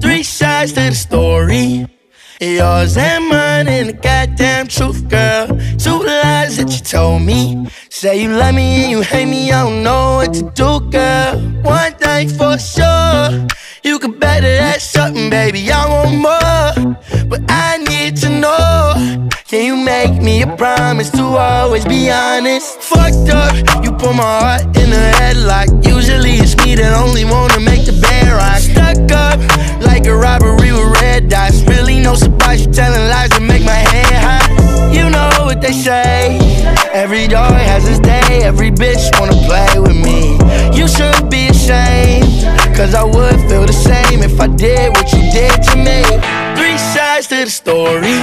Three sides to the story. Yours and mine and the goddamn truth, girl. Two lies that you told me. Say you love me and you hate me, I don't know what to do, girl. One thing for sure, you could bet that that's something, baby. I want more, but I need to know. Can you make me a promise to always be honest? Fucked up, you put my heart in a headlock. Usually it's me that only wanna make Every dog has his day, every bitch wanna play with me. You should be ashamed, cause I would feel the same if I did what you did to me. Three sides to the story.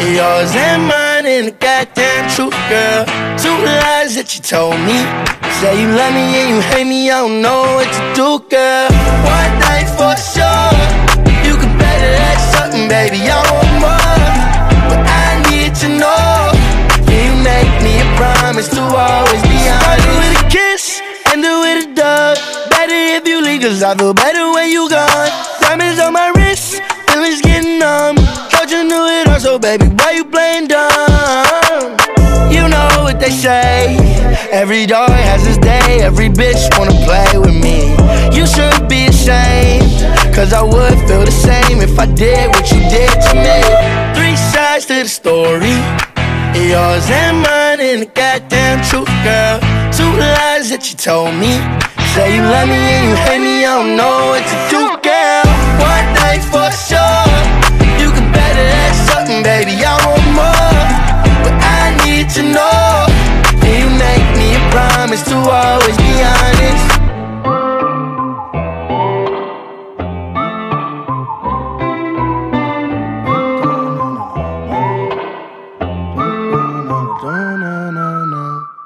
Yours and mine and the goddamn truth, girl. Two lies that you told me. Say you love me and you hate me, I don't know what to do, girl. One thing for sure, you can bet that that's something, baby. I want more, but I need to know. Promise to always be honest? Start with a kiss, end it with a dog. Better if you leave, cause I feel better when you gone. Diamonds on my wrist, feelings getting numb. Thought you knew it all, so baby, why you playing dumb? You know what they say. Every dog has his day, every bitch wanna play with me. You should be ashamed, cause I would feel the same if I did what you did to me. Three sides to the story. Yours and mine the goddamn truth, girl. Two lies that you told me. Say you love me and you hate me, I don't know what to do, girl. One thing for sure, you can bet that that's something, baby. I want more, but I need to know. Can you make me a promise to always now.